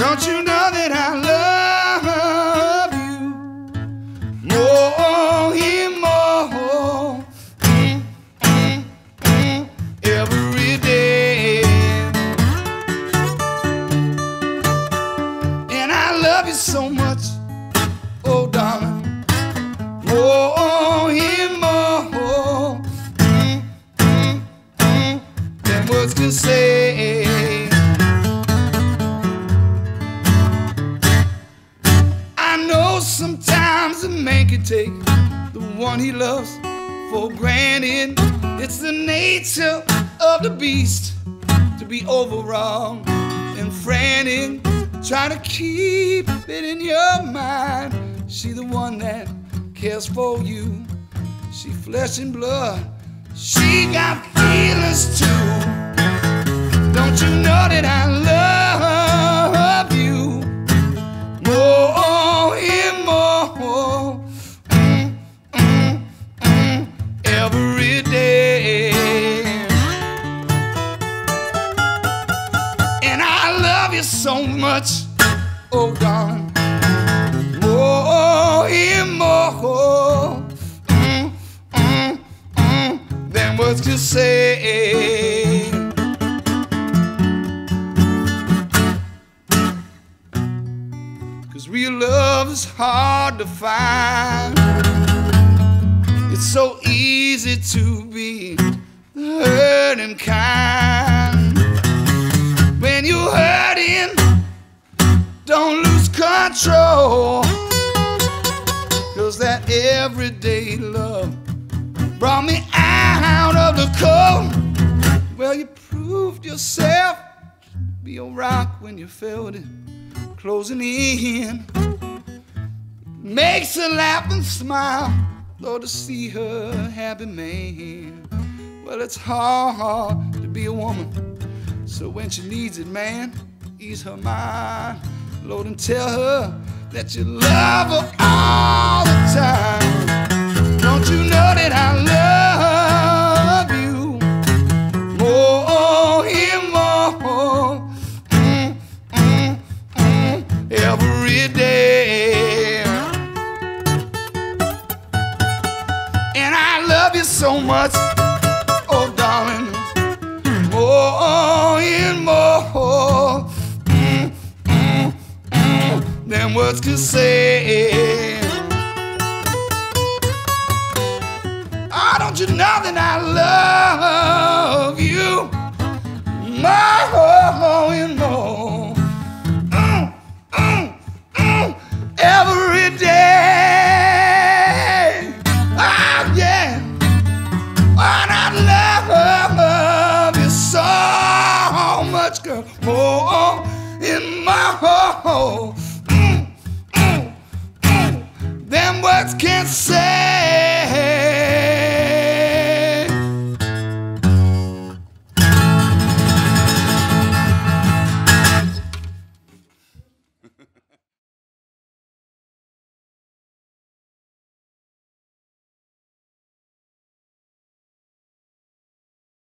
Don't you know that I love you more and more every day? And I love you so much, oh darling, more and more than words can say. Sometimes a man can take the one he loves for granted. It's the nature of the beast to be overwrought and frantic. Try to keep it in your mind. She the one that cares for you. She flesh and blood. She got feelings too. Don't you know that I so much, oh darling, more and more mm, mm, mm, than words could say. Cause real love is hard to find. It's so easy to be hurting kind. Control. Cause that everyday love brought me out of the cold. Well, you proved yourself to be a rock when you felt it closing in. Makes her laugh and smile, though to see her happy man. Well, it's hard to be a woman, so when she needs it, man, ease her mind. Lord, and tell her that you love her all the time. Don't you know that I love you more mm, mm, mm, every day. and than words could say. Oh, don't you know that I love you more and more? Every day. Oh, yeah. And I love you so much, girl. In my heart. Words can't say.